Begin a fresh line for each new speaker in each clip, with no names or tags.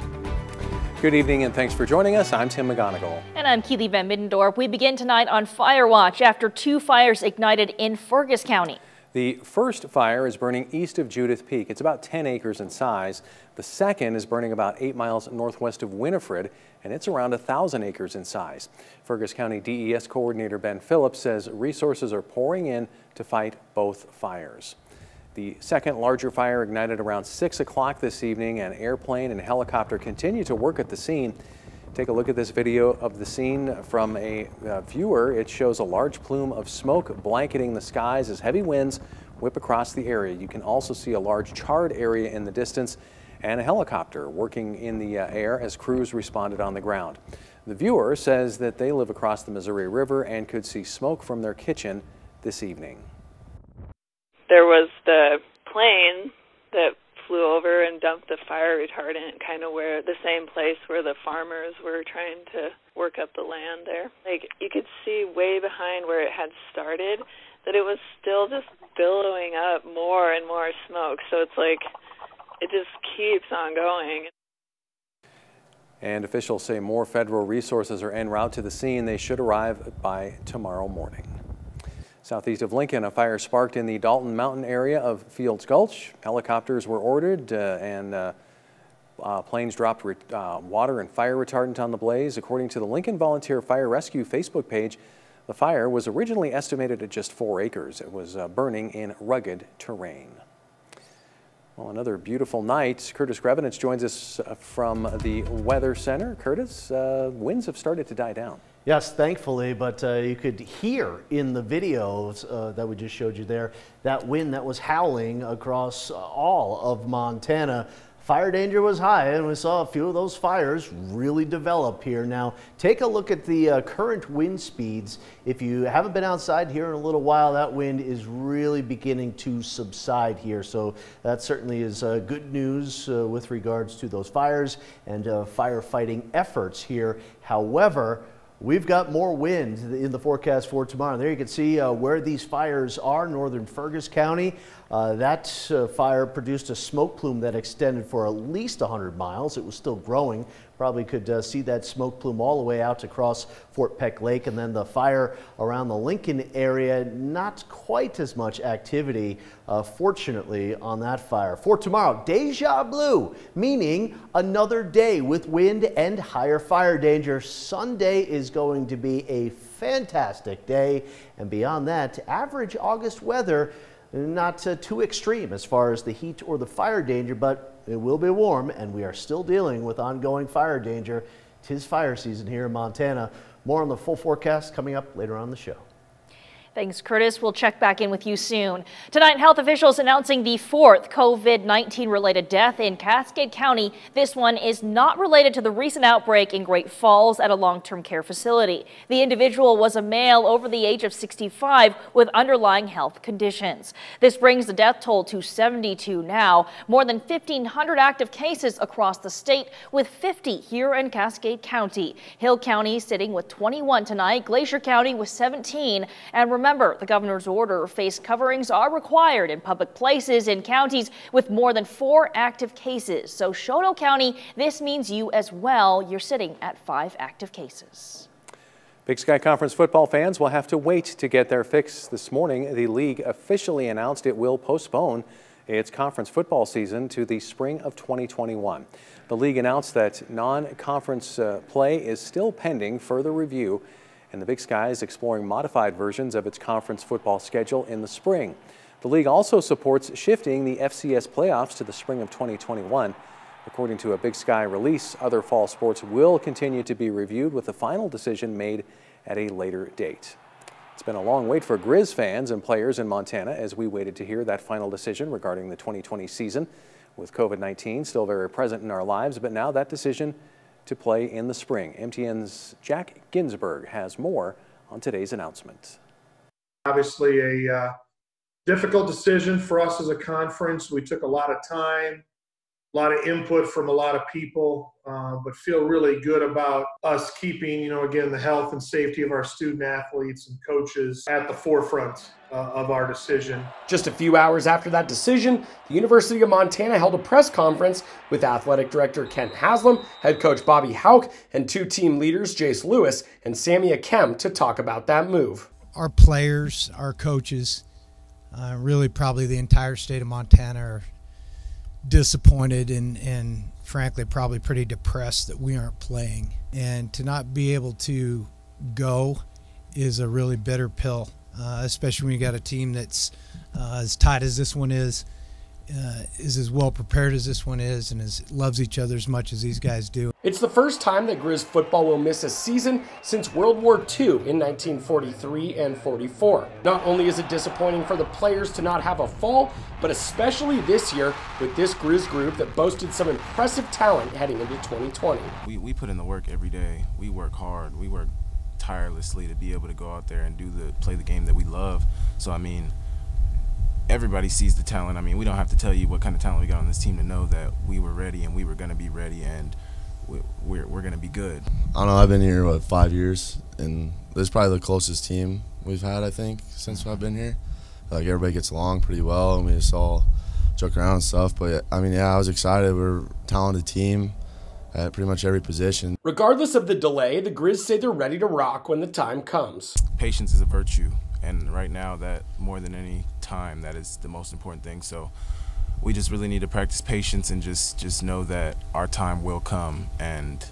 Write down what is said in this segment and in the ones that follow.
News. Good evening and thanks for joining us. I'm Tim McGonigal.
And I'm Keely Van Middendorp. We begin tonight on Fire Watch after two fires ignited in Fergus County.
The first fire is burning east of Judith Peak. It's about 10 acres in size. The second is burning about 8 miles northwest of Winifred, and it's around 1,000 acres in size. Fergus County DES Coordinator Ben Phillips says resources are pouring in to fight both fires. The second larger fire ignited around 6 o'clock this evening. An airplane and helicopter continue to work at the scene. Take a look at this video of the scene from a uh, viewer. It shows a large plume of smoke blanketing the skies as heavy winds whip across the area. You can also see a large charred area in the distance and a helicopter working in the uh, air as crews responded on the ground. The viewer says that they live across the Missouri River and could see smoke from their kitchen this evening
there was the plane that flew over and dumped the fire retardant kind of where the same place where the farmers were trying to work up the land there. Like you could see way behind where it had started that it was still just billowing up more and more smoke. So it's like it just keeps on going.
And officials say more federal resources are en route to the scene. They should arrive by tomorrow morning. Southeast of Lincoln, a fire sparked in the Dalton Mountain area of Fields Gulch. Helicopters were ordered uh, and uh, uh, planes dropped uh, water and fire retardant on the blaze. According to the Lincoln Volunteer Fire Rescue Facebook page, the fire was originally estimated at just four acres. It was uh, burning in rugged terrain. Well, another beautiful night. Curtis Grevenitz joins us uh, from the Weather Center. Curtis, winds have started to die down.
Yes, thankfully, but uh, you could hear in the videos uh, that we just showed you there that wind that was howling across all of Montana. Fire danger was high, and we saw a few of those fires really develop here. Now, take a look at the uh, current wind speeds. If you haven't been outside here in a little while, that wind is really beginning to subside here. So that certainly is uh, good news uh, with regards to those fires and uh, firefighting efforts here. However, We've got more wind in the forecast for tomorrow. There you can see uh, where these fires are, northern Fergus County. Uh, that uh, fire produced a smoke plume that extended for at least 100 miles. It was still growing. Probably could uh, see that smoke plume all the way out across Fort Peck Lake. And then the fire around the Lincoln area, not quite as much activity, uh, fortunately, on that fire. For tomorrow, deja blue, meaning another day with wind and higher fire danger. Sunday is going to be a fantastic day. And beyond that, average August weather not uh, too extreme as far as the heat or the fire danger, but it will be warm and we are still dealing with ongoing fire danger. Tis fire season here in Montana. More on the full forecast coming up later on the show.
Thanks, Curtis. We'll check back in with you soon. Tonight, health officials announcing the fourth COVID-19 related death in Cascade County. This one is not related to the recent outbreak in Great Falls at a long-term care facility. The individual was a male over the age of 65 with underlying health conditions. This brings the death toll to 72 now. More than 1,500 active cases across the state with 50 here in Cascade County. Hill County sitting with 21 tonight, Glacier County with 17, and remember, the governor's order face coverings are required in public places in counties with more than four active cases. So Chouteau County, this means you as well. You're sitting at five active cases.
Big Sky Conference football fans will have to wait to get their fix. This morning, the league officially announced it will postpone its conference football season to the spring of 2021. The league announced that non-conference uh, play is still pending further review and the Big Sky is exploring modified versions of its conference football schedule in the spring. The league also supports shifting the FCS playoffs to the spring of 2021. According to a Big Sky release, other fall sports will continue to be reviewed with the final decision made at a later date. It's been a long wait for Grizz fans and players in Montana as we waited to hear that final decision regarding the 2020 season. With COVID-19 still very present in our lives, but now that decision to play in the spring. MTN's Jack Ginsburg has more on today's announcement.
Obviously, a uh, difficult decision for us as a conference. We took a lot of time. A lot of input from a lot of people, uh, but feel really good about us keeping, you know, again, the health and safety of our student athletes and coaches at the forefront uh, of our decision.
Just a few hours after that decision, the University of Montana held a press conference with athletic director Kent Haslam, head coach Bobby Hauck, and two team leaders, Jace Lewis and Sammy Kemp, to talk about that move.
Our players, our coaches, uh, really probably the entire state of Montana are disappointed and, and frankly probably pretty depressed that we aren't playing. And to not be able to go is a really bitter pill, uh, especially when you got a team that's uh, as tight as this one is uh, is as well prepared as this one is and is loves each other as much as these guys do.
It's the first time that Grizz football will miss a season since World War II in 1943 and 44. Not only is it disappointing for the players to not have a fall, but especially this year with this Grizz group that boasted some impressive talent heading into 2020.
We, we put in the work every day. We work hard. We work tirelessly to be able to go out there and do the play the game that we love. So I mean, everybody sees the talent. I mean, we don't have to tell you what kind of talent we got on this team to know that we were ready and we were going to be ready and we, we're, we're going to be good.
I don't know. I've been here, what, five years, and this is probably the closest team we've had, I think, since I've been here. Like, everybody gets along pretty well, and we just all joke around and stuff. But, I mean, yeah, I was excited. We're a talented team at pretty much every position.
Regardless of the delay, the Grizz say they're ready to rock when the time comes.
Patience is a virtue, and right now, that more than any time, that is the most important thing. So we just really need to practice patience and just just know that our time will come and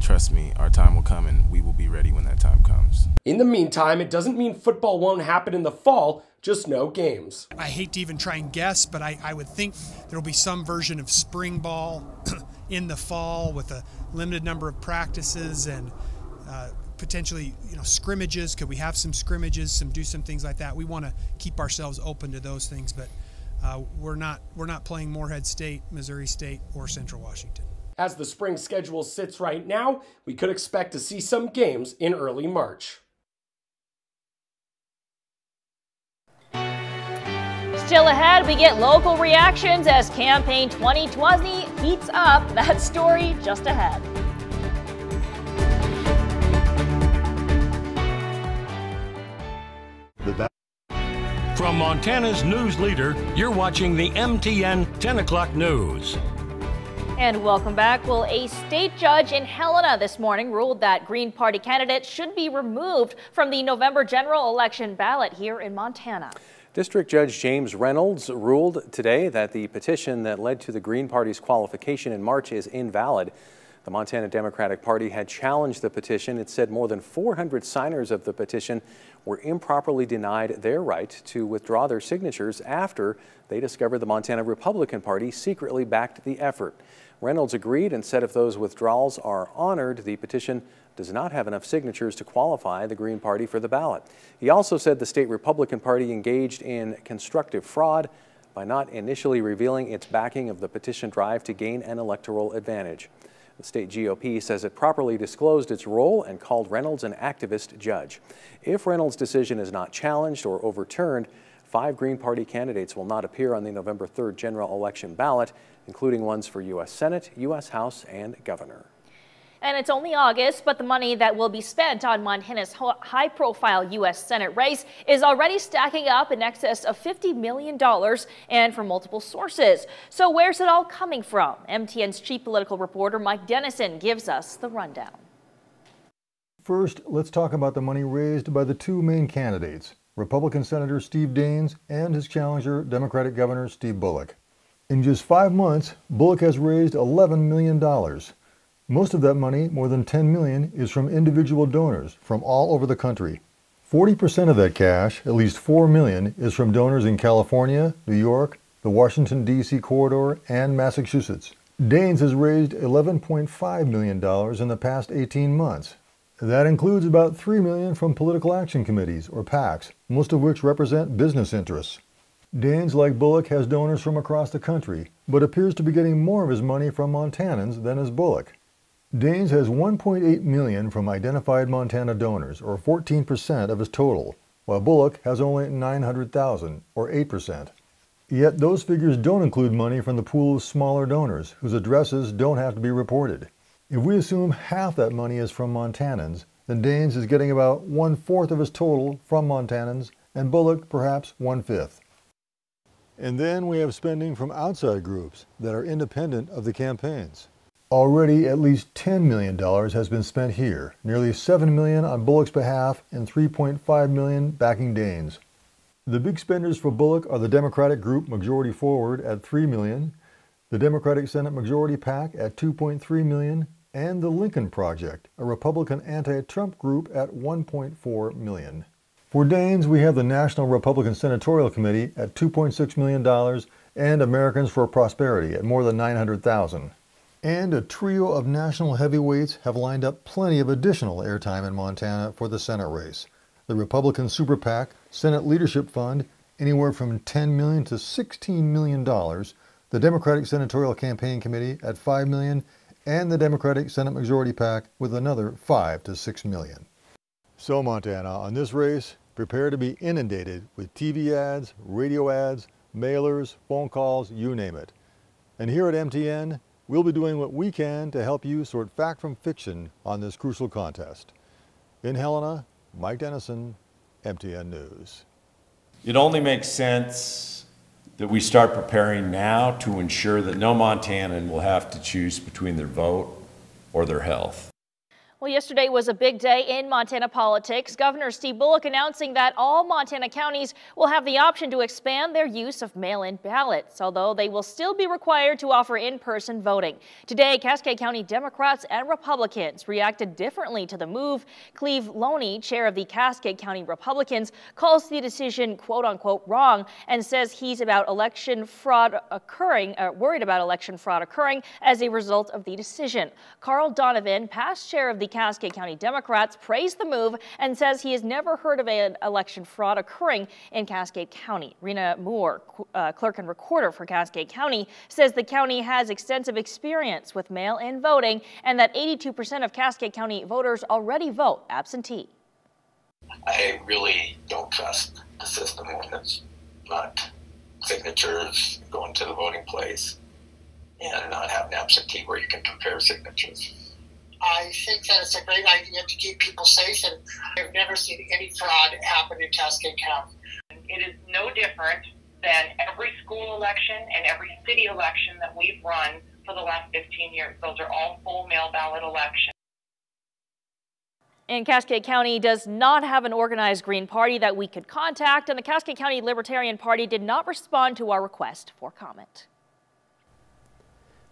trust me, our time will come and we will be ready when that time comes.
In the meantime, it doesn't mean football won't happen in the fall, just no games.
I hate to even try and guess, but I, I would think there will be some version of spring ball in the fall with a limited number of practices and uh, potentially you know scrimmages could we have some scrimmages some do some things like that we want to keep ourselves open to those things but uh, we're not we're not playing morehead state missouri state or central washington
as the spring schedule sits right now we could expect to see some games in early march
Still ahead, we get local reactions as Campaign 2020 heats up. That story just ahead.
From Montana's news leader, you're watching the MTN 10 o'clock news.
And welcome back. Well, a state judge in Helena this morning ruled that Green Party candidates should be removed from the November general election ballot here in Montana.
District Judge James Reynolds ruled today that the petition that led to the Green Party's qualification in March is invalid. The Montana Democratic Party had challenged the petition. It said more than 400 signers of the petition were improperly denied their right to withdraw their signatures after they discovered the Montana Republican Party secretly backed the effort. Reynolds agreed and said if those withdrawals are honored, the petition does not have enough signatures to qualify the Green Party for the ballot. He also said the state Republican Party engaged in constructive fraud by not initially revealing its backing of the petition drive to gain an electoral advantage. The state GOP says it properly disclosed its role and called Reynolds an activist judge. If Reynolds' decision is not challenged or overturned, five Green Party candidates will not appear on the November 3rd general election ballot, including ones for U.S. Senate, U.S. House, and governor.
And it's only August, but the money that will be spent on Montana's high profile U.S. Senate race is already stacking up in excess of $50 million and from multiple sources. So, where's it all coming from? MTN's chief political reporter Mike Dennison gives us the rundown.
First, let's talk about the money raised by the two main candidates Republican Senator Steve Daines and his challenger, Democratic Governor Steve Bullock. In just five months, Bullock has raised $11 million. Most of that money, more than 10 million, is from individual donors from all over the country. 40% of that cash, at least 4 million, is from donors in California, New York, the Washington D.C. corridor, and Massachusetts. Daines has raised $11.5 million in the past 18 months. That includes about 3 million from political action committees or PACs, most of which represent business interests. Daines, like Bullock, has donors from across the country, but appears to be getting more of his money from Montanans than is Bullock. Daines has 1.8 million from identified Montana donors, or 14% of his total, while Bullock has only 900,000, or 8%. Yet those figures don't include money from the pool of smaller donors whose addresses don't have to be reported. If we assume half that money is from Montanans, then Daines is getting about one-fourth of his total from Montanans and Bullock perhaps one-fifth. And then we have spending from outside groups that are independent of the campaigns. Already at least $10 million has been spent here, nearly 7 million on Bullock's behalf and 3.5 million backing Daines. The big spenders for Bullock are the Democratic group Majority Forward at 3 million, the Democratic Senate Majority PAC at 2.3 million, and the Lincoln Project, a Republican anti-Trump group at 1.4 million. For Daines, we have the National Republican Senatorial Committee at $2.6 million and Americans for Prosperity at more than 900,000. And a trio of national heavyweights have lined up plenty of additional airtime in Montana for the Senate race. The Republican Super PAC, Senate Leadership Fund, anywhere from 10 million to $16 million, the Democratic Senatorial Campaign Committee at 5 million, and the Democratic Senate Majority PAC with another 5 to 6 million. So Montana, on this race, Prepare to be inundated with TV ads, radio ads, mailers, phone calls, you name it. And here at MTN, we'll be doing what we can to help you sort fact from fiction on this crucial contest. In Helena, Mike Dennison, MTN News.
It only makes sense that we start preparing now to ensure that no Montanan will have to choose between their vote or their health.
Well, yesterday was a big day in Montana politics. Governor Steve Bullock announcing that all Montana counties will have the option to expand their use of mail-in ballots, although they will still be required to offer in-person voting. Today, Cascade County Democrats and Republicans reacted differently to the move. Cleve Loney, chair of the Cascade County Republicans, calls the decision quote-unquote wrong and says he's about election fraud occurring, uh, worried about election fraud occurring as a result of the decision. Carl Donovan, past chair of the Cascade County Democrats praised the move and says he has never heard of an election fraud occurring in Cascade County. Rina Moore, uh, clerk and recorder for Cascade County, says the county has extensive experience with mail-in voting and that 82% of Cascade County voters already vote absentee.
I really don't trust the system when it's not signatures going to the voting place and not having absentee where you can compare signatures.
I think that it's a great idea to keep people safe, and I've never seen any fraud happen in Cascade County.
It is no different than every school election and every city election that we've run for the last 15 years. Those are all full mail ballot elections.
And Cascade County does not have an organized Green Party that we could contact, and the Cascade County Libertarian Party did not respond to our request for comment.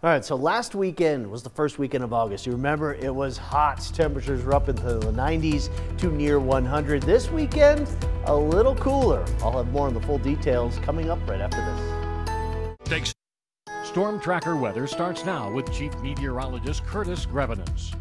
All right, so last weekend was the first weekend of August. You remember it was hot. Temperatures were up into the 90s to near 100. This weekend, a little cooler. I'll have more on the full details coming up right after
this. Thanks. Storm Tracker weather starts now with Chief Meteorologist Curtis Grevenitz.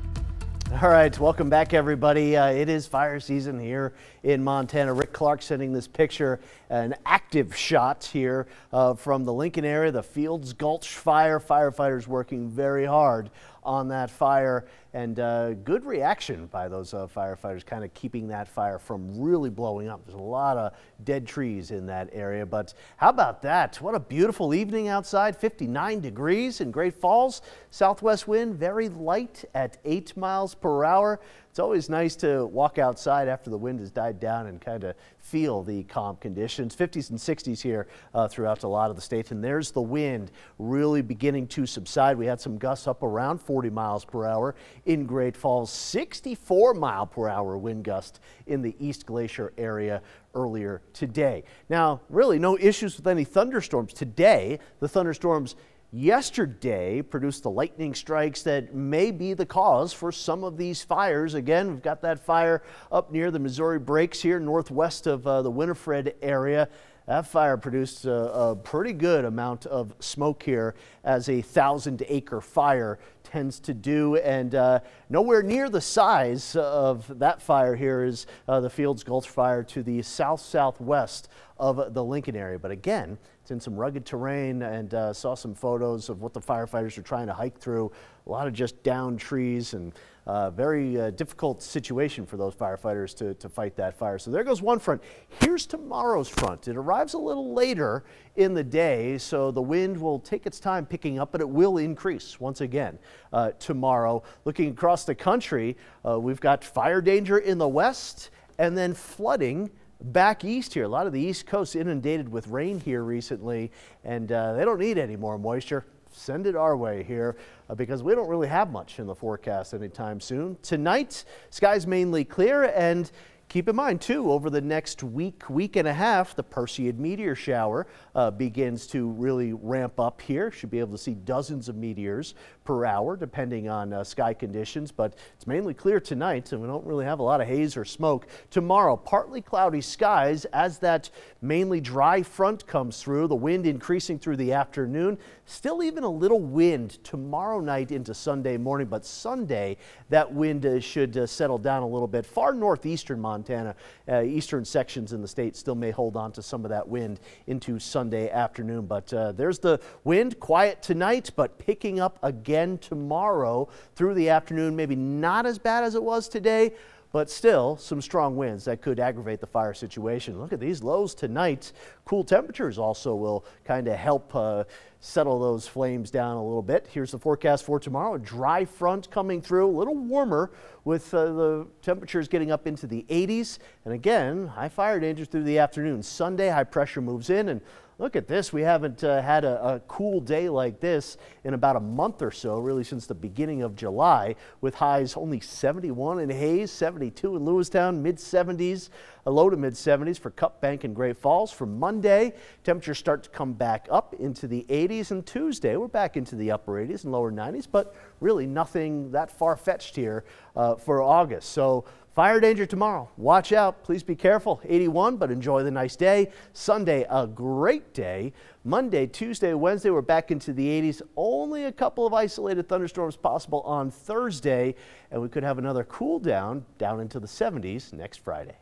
All right, welcome back, everybody. Uh, it is fire season here in Montana. Rick Clark sending this picture, an active shot here uh, from the Lincoln area, the Fields Gulch fire. Firefighters working very hard on that fire and uh, good reaction by those uh, firefighters kind of keeping that fire from really blowing up. There's a lot of dead trees in that area, but how about that? What a beautiful evening outside, 59 degrees in Great Falls. Southwest wind very light at 8 miles per hour. It's always nice to walk outside after the wind has died down and kind of feel the calm conditions. 50s and 60s here uh, throughout a lot of the state. And there's the wind really beginning to subside. We had some gusts up around 40 miles per hour in Great Falls, 64 mile per hour wind gust in the East Glacier area earlier today. Now, really no issues with any thunderstorms today. The thunderstorms yesterday produced the lightning strikes that may be the cause for some of these fires. Again, we've got that fire up near the Missouri Breaks here northwest of uh, the Winifred area. That fire produced a, a, pretty good amount of smoke here as a thousand acre fire tends to do and uh, nowhere near the size of that fire here is uh, the Fields Gulch fire to the south southwest of the Lincoln area. But again, it's in some rugged terrain and uh, saw some photos of what the firefighters are trying to hike through. A lot of just down trees and uh, very uh, difficult situation for those firefighters to, to fight that fire. So there goes one front. Here's tomorrow's front. It arrives a little later in the day, so the wind will take its time picking up, but it will increase once again uh, tomorrow. Looking across the country, uh, we've got fire danger in the west and then flooding back east here. A lot of the east coast inundated with rain here recently, and uh, they don't need any more moisture send it our way here uh, because we don't really have much in the forecast anytime soon. Tonight, skies mainly clear and Keep in mind, too, over the next week, week and a half, the Perseid meteor shower uh, begins to really ramp up here. Should be able to see dozens of meteors per hour, depending on uh, sky conditions, but it's mainly clear tonight, and we don't really have a lot of haze or smoke. Tomorrow, partly cloudy skies as that mainly dry front comes through, the wind increasing through the afternoon. Still even a little wind tomorrow night into Sunday morning, but Sunday, that wind uh, should uh, settle down a little bit. Far northeastern Montana, uh, eastern sections in the state still may hold on to some of that wind into Sunday afternoon. But uh, there's the wind, quiet tonight, but picking up again tomorrow through the afternoon. Maybe not as bad as it was today, but still some strong winds that could aggravate the fire situation. Look at these lows tonight. Cool temperatures also will kind of help uh, settle those flames down a little bit. Here's the forecast for tomorrow. A dry front coming through, a little warmer with uh, the temperatures getting up into the 80s. And again, high fire danger through the afternoon. Sunday, high pressure moves in and Look at this. We haven't uh, had a, a, cool day like this in about a month or so, really since the beginning of July, with highs only 71 in Hayes, 72 in Lewistown, mid 70s, a low to mid 70s for Cut Bank and Great Falls. For Monday, temperatures start to come back up into the 80s, and Tuesday, we're back into the upper 80s and lower 90s, but really nothing that far fetched here uh, for August. So Fire danger tomorrow. Watch out. Please be careful. 81, but enjoy the nice day. Sunday, a great day. Monday, Tuesday, Wednesday, we're back into the 80s. Only a couple of isolated thunderstorms possible on Thursday, and we could have another cool down down into the 70s next Friday.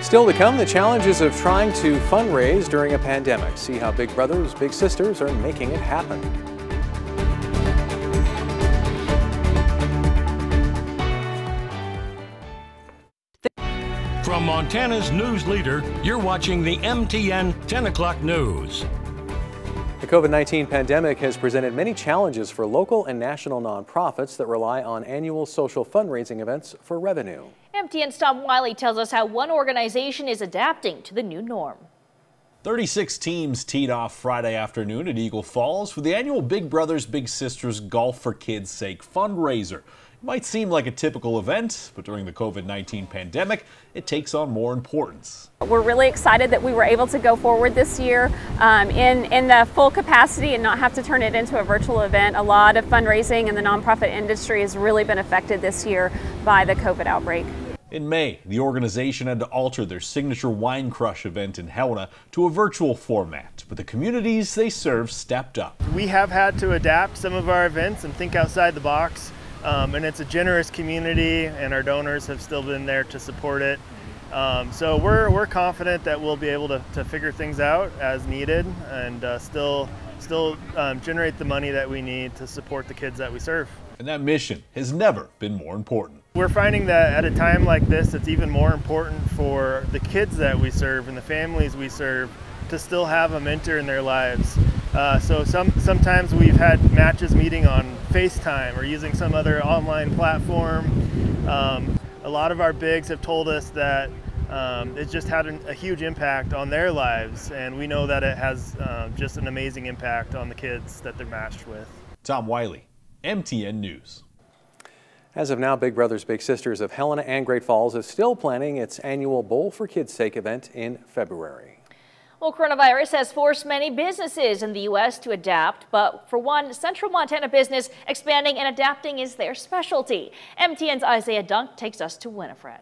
Still to come, the challenges of trying to fundraise during a pandemic. See how Big Brothers, Big Sisters are making it happen.
From Montana's news leader, you're watching the MTN 10 o'clock news.
The COVID-19 pandemic has presented many challenges for local and national nonprofits that rely on annual social fundraising events for revenue.
MTN's Tom Wiley tells us how one organization is adapting to the new norm.
36 teams teed off Friday afternoon at Eagle Falls for the annual Big Brothers Big Sisters Golf for Kids Sake fundraiser. It might seem like a typical event, but during the COVID 19 pandemic, it takes on more importance.
We're really excited that we were able to go forward this year um, in, in the full capacity and not have to turn it into a virtual event. A lot of fundraising in the nonprofit industry has really been affected this year by the COVID outbreak.
In May, the organization had to alter their signature Wine Crush event in Helena to a virtual format, but the communities they serve stepped up.
We have had to adapt some of our events and think outside the box. Um, and it's a generous community, and our donors have still been there to support it. Um, so we're, we're confident that we'll be able to, to figure things out as needed and uh, still, still um, generate the money that we need to support the kids that we serve.
And that mission has never been more important.
We're finding that at a time like this, it's even more important for the kids that we serve and the families we serve to still have a mentor in their lives. Uh, so some sometimes we've had matches meeting on FaceTime or using some other online platform. Um, a lot of our bigs have told us that um, it just had an, a huge impact on their lives, and we know that it has uh, just an amazing impact on the kids that they're matched with.
Tom Wiley, MTN News.
As of now, Big Brothers Big Sisters of Helena and Great Falls is still planning its annual Bowl for Kids' Sake event in February.
Well, coronavirus has forced many businesses in the U.S. to adapt, but for one central Montana business, expanding and adapting is their specialty. MTN's Isaiah Dunk takes us to Winifred.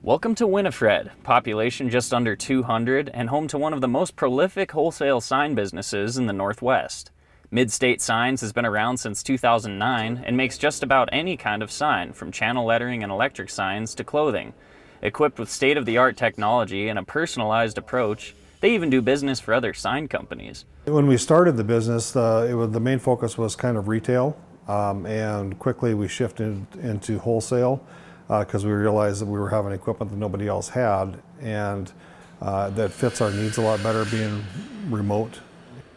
Welcome to Winifred, population just under 200 and home to one of the most prolific wholesale sign businesses in the Northwest. Midstate Signs has been around since 2009 and makes just about any kind of sign, from channel lettering and electric signs to clothing. Equipped with state-of-the-art technology and a personalized approach, They even do business for other sign companies.
When we started the business, uh, was, the main focus was kind of retail, um, and quickly we shifted into wholesale because uh, we realized that we were having equipment that nobody else had, and uh, that fits our needs a lot better being remote.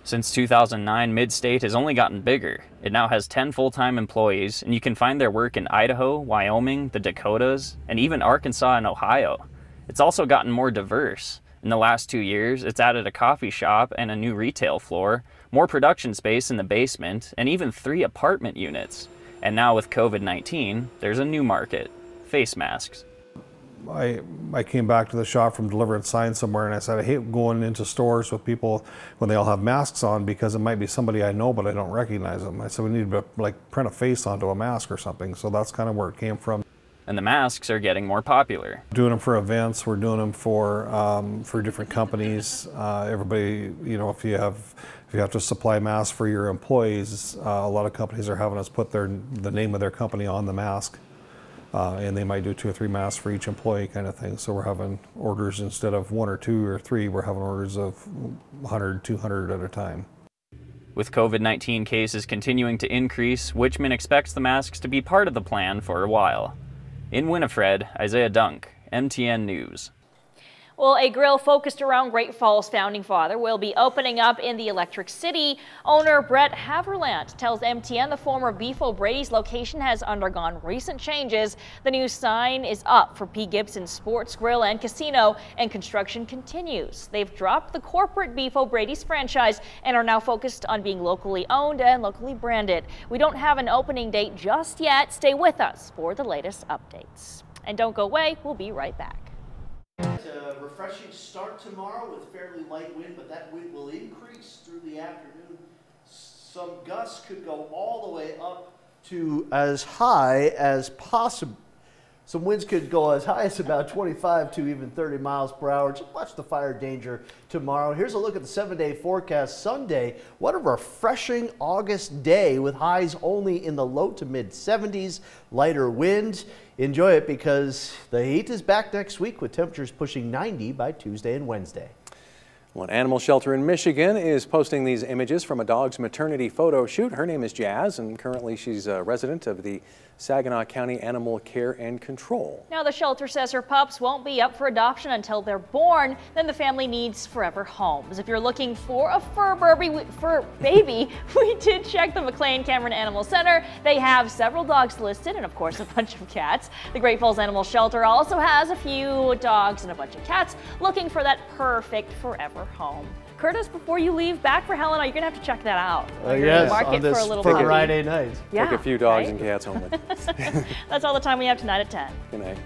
Since 2009, Midstate has only gotten bigger. It now has 10 full-time employees, and you can find their work in Idaho, Wyoming, the Dakotas, and even Arkansas and Ohio. It's also gotten more diverse. In the last two years, it's added a coffee shop and a new retail floor, more production space in the basement, and even three apartment units. And now with COVID-19, there's a new market, face masks.
I, I came back to the shop from delivering signs somewhere and I said, I hate going into stores with people when they all have masks on because it might be somebody I know but I don't recognize them. I said, we need to like print a face onto a mask or something. So that's kind of where it came from.
And the masks are getting more popular.
Doing them for events, we're doing them for um, for different companies. Uh, everybody, you know, if you have if you have to supply masks for your employees, uh, a lot of companies are having us put their the name of their company on the mask. Uh, and they might do two or three masks for each employee kind of thing. So we're having orders instead of one or two or three, we're having orders of 100, 200 at a time.
With COVID-19 cases continuing to increase, Wichman expects the masks to be part of the plan for a while. In Winifred, Isaiah Dunk, MTN News.
Well, a grill focused around Great Falls founding father will be opening up in the Electric City. Owner Brett Haverland tells MTN the former Beef O'Brady's location has undergone recent changes. The new sign is up for P. Gibson Sports Grill and Casino, and construction continues. They've dropped the corporate Beef O'Brady's franchise and are now focused on being locally owned and locally branded. We don't have an opening date just yet. Stay with us for the latest updates. And don't go away, we'll be right back.
A refreshing start tomorrow with fairly light wind, but that wind will increase through the afternoon. Some gusts could go all the way up to as high as possible. Some winds could go as high as about 25 to even 30 miles per hour. Just watch the fire danger tomorrow. Here's a look at the seven day forecast. Sunday, what a refreshing August day with highs only in the low to mid 70s, lighter winds. Enjoy it because the heat is back next week with temperatures pushing 90 by Tuesday and Wednesday.
One animal shelter in Michigan is posting these images from a dog's maternity photo shoot. Her name is Jazz, and currently she's a resident of the Saginaw County Animal Care and Control.
Now, the shelter says her pups won't be up for adoption until they're born. Then the family needs forever homes. If you're looking for a fur, fur baby, we did check the McLean Cameron Animal Center. They have several dogs listed and, of course, a bunch of cats. The Great Falls Animal Shelter also has a few dogs and a bunch of cats looking for that perfect forever home. Curtis, before you leave back for Helena, you're going to have to check that out.
Uh, yes,
market
on this
for a little
Friday night.
Yeah,
Take a few dogs
right?
and cats home.
With That's all the time we have tonight at 10.
Good night.